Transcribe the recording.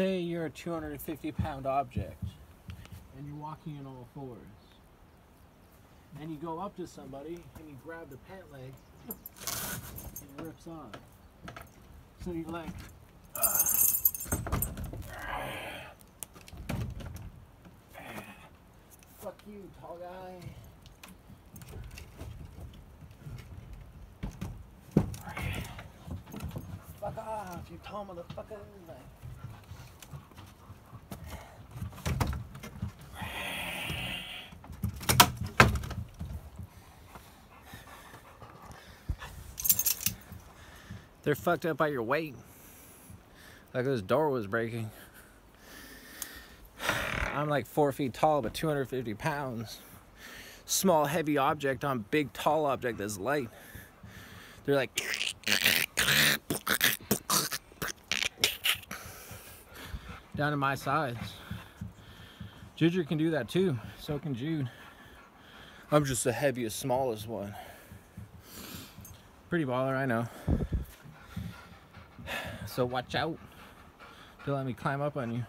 Say you're a 250 pound object and you're walking in all fours. And you go up to somebody and you grab the pant leg and it rips on. So you're like, fuck you, tall guy. Fuck off, you tall motherfucker. They're fucked up by your weight. Like this door was breaking. I'm like four feet tall, but 250 pounds. Small, heavy object on big, tall object that's light. They're like. Down to my size. Ginger can do that too. So can Jude. I'm just the heaviest, smallest one. Pretty baller, I know. So watch out. Don't let me climb up on you.